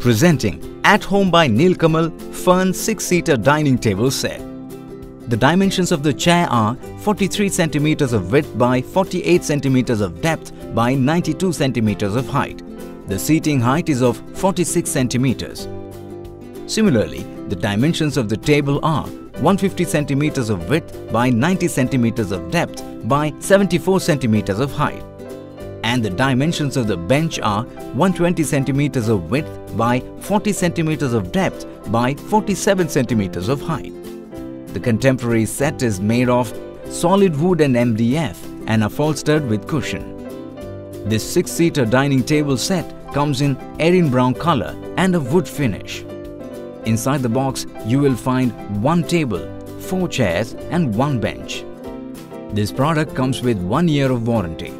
Presenting At Home by Nilkamal Fern 6-seater dining table set. The dimensions of the chair are 43 centimeters of width by 48 centimeters of depth by 92 centimeters of height. The seating height is of 46 centimeters. Similarly, the dimensions of the table are 150 centimeters of width by 90 centimeters of depth by 74 centimeters of height and the dimensions of the bench are 120 centimeters of width by 40 centimeters of depth by 47 centimeters of height. The contemporary set is made of solid wood and MDF and upholstered with cushion. This six-seater dining table set comes in Erin brown color and a wood finish. Inside the box, you will find one table, four chairs and one bench. This product comes with one year of warranty.